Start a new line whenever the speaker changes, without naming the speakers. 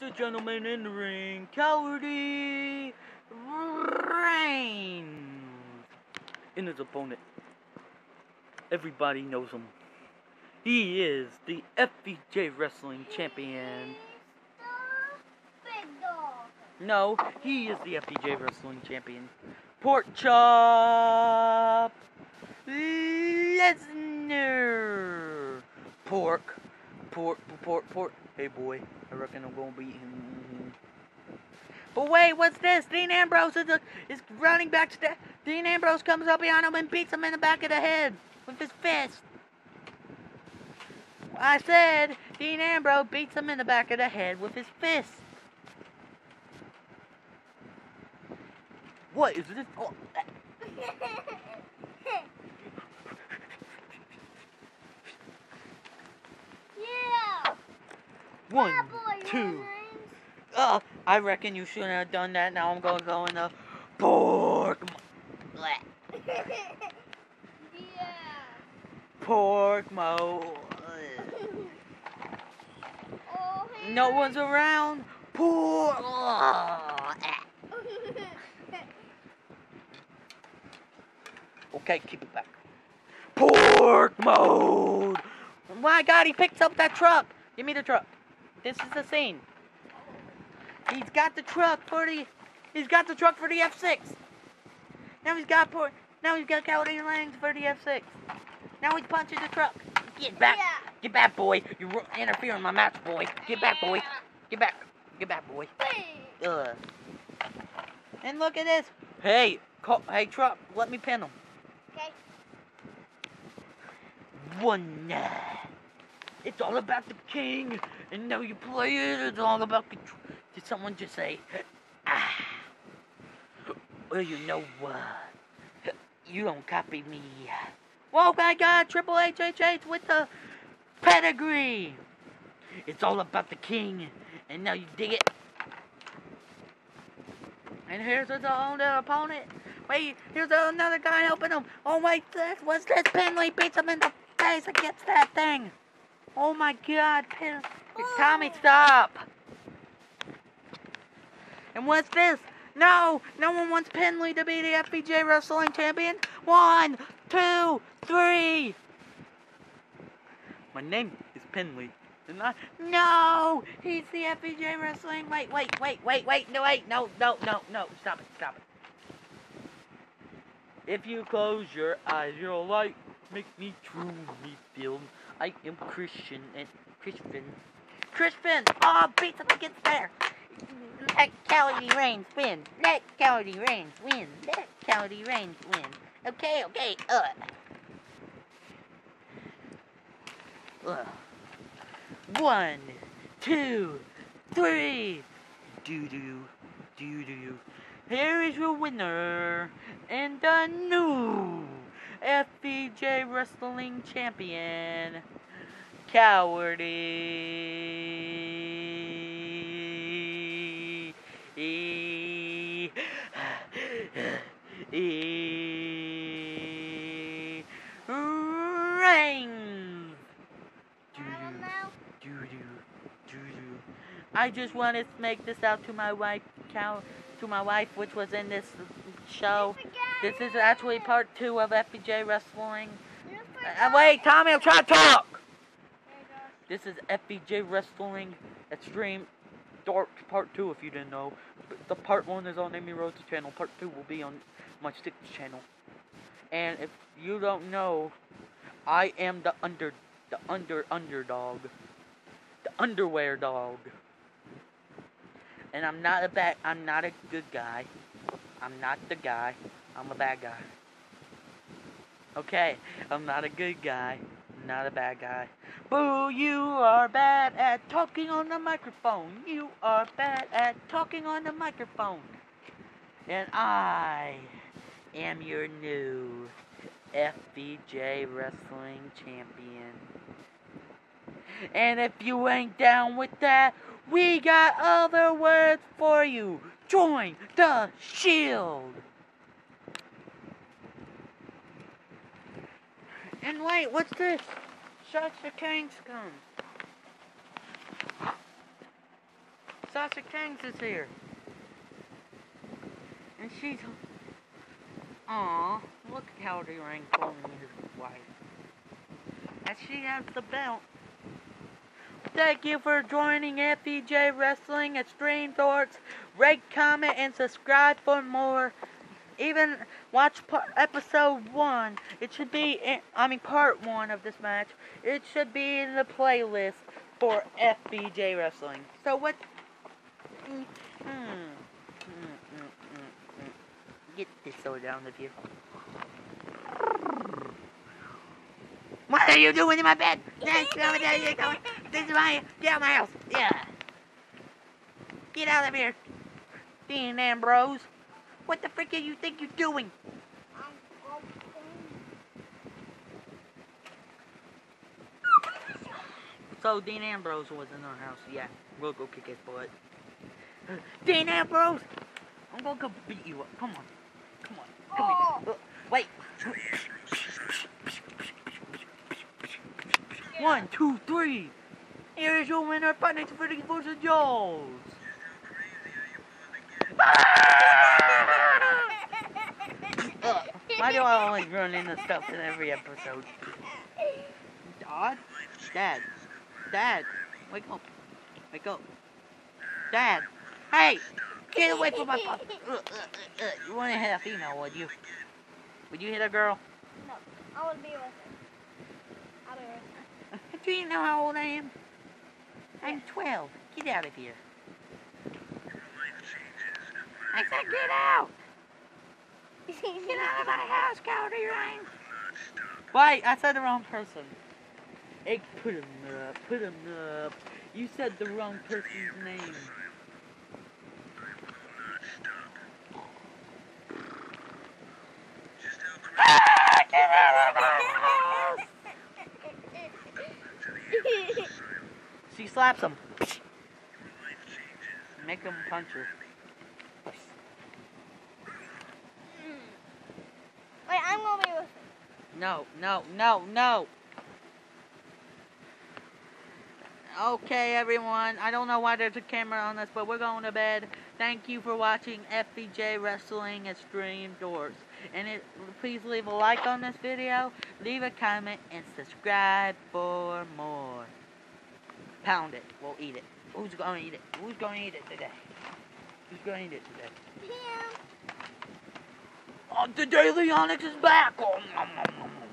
the gentleman in the ring, Cowardly Reigns. And his opponent. Everybody knows him. He is the FVJ Wrestling Champion. No, he is the FVJ Wrestling Champion. Pork Chop Lesnar. Pork. Pork, pork, pork. Hey boy, I reckon I'm gonna beat him. But wait, what's this? Dean Ambrose is, is running back to the. Dean Ambrose comes up behind him and beats him in the back of the head with his fist. I said Dean Ambrose beats him in the back of the head with his fist. What is this? Oh,
yeah.
One, two. Uh, I reckon you shouldn't have done that. Now I'm gonna go in the pork.
Yeah.
Pork mode.
Oh,
No one's around. Pork. Okay, keep it back. Pork mode. My God, he picked up that truck. Give me the truck. This is the scene. He's got the truck for the. He's got the truck for the F6. Now he's got por- Now he's got Cowardly Lanes for the F6. Now he's punching the truck. Get back.
Yeah.
Get back, boy. You're interfering my match, boy. Get back, boy. Get back. Get back, boy. Ugh. And look at this. Hey, call, hey, truck. Let me pin him.
Okay.
One. It's all about the king, and now you play it. It's all about the. Tr- Did someone just say, ah? Well, you know what? You don't copy me. Whoa, my God! Triple H H H with the pedigree. It's all about the king, and now you dig it. And here's his own opponent. Wait, here's another guy helping him. Oh my, this what's this? Pinley beats him in the face against that thing. Oh my God, Pin. Tommy, stop. And what's this? No, no one wants Penley to be the FVJ Wrestling Champion. One, two, three. My name is Pinley. And I, no, he's the FVJ Wrestling. Wait, wait, wait, wait, wait, no, wait, no, no, no, no, stop it, stop it. If you close your eyes, you'll like make me truly feel I am Christian and Crispin. Crispin! Oh, beats him against there! Let Cowardly Reigns win! Let Cowardly Reigns win! Let Cowardly Reigns win! Okay, okay, uh. Ugh. One, two, three. Doo doo, doo doo. Here is your winner and the new FVJ Wrestling Champion, Cowardly. E- E- Reigns.
I don't know.
Doo doo, doo doo. I just wanted to make this out to my wife, to my wife, which was in this show. This is actually part two of FVJ Wrestling. Uh, wait, Tommy, I'm trying to talk. This is FVJ Wrestling Extreme Dark Part Two. If you didn't know, the part one is on Amy Rhodes' channel. Part two will be on my sixth channel. And if you don't know, I am the under, the under underdog, the underwear dog. And I'm not a bad. I'm not a good guy. I'm not the guy. I'm a bad guy. Okay, I'm not a good guy. Not a bad guy. Boo, you are bad at talking on the microphone. You are bad at talking on the microphone. And I am your new FVJ Wrestling Champion. And if you ain't down with that, we got other words for you. Join the Shield. And wait, what's this? Sasha Kane scum. Sasha Kings is here. And she's. Aw, look how the ring his wife. And she has the belt. Thank you for joining FVJ Wrestling Extreme Thoughts. Rate, comment, and subscribe for more. Even watch episode one. It should be, in, I mean, part one of this match. It should be in the playlist for FVJ Wrestling. So what? Mm, mm, mm, mm, mm, mm. Get this soda down with you. What are you doing in my bed? This is my, this is my, get out of my house. Yeah. Get out of here. Dean Ambrose. What the frick do you think you're doing? So Dean Ambrose was in our house. Yeah, we'll go kick his butt. Dean Ambrose, I'm gonna go beat you up. Come on, come on, come here. Uh, Wait. One, two, three. Here is your winner, the Force of Jaws. Why do I always run into stuff in every episode? Dad? Dad? Dad? Wake up. Wake up. Dad! Hey! Get away from my uh. You wouldn't hit a female, would you? Would you hit a girl?
No, I would be with her. I'll be with her.
Do you know how old I am? I'm 12. Get out of here. I said get out! Get out of my house, Ryan! Wait, I said the wrong person. Egg, put him up, put him up. You said the wrong person's name. Ah, get out of my house! She slaps him. Make him punch her.
Wait, I'm gonna be with her.
No, no, no, no. Okay, everyone. I don't know why there's a camera on us, but we're going to bed. Thank you for watching FVJ Wrestling Extreme Dorks. And it, please leave a like on this video, leave a comment, and subscribe for more. Pound it. We'll eat it. Who's going to eat it? Who's going to eat it today? Who's going to eat it today?
Him.
Oh, the Daily Onyx is back! Oh, nom, nom, nom.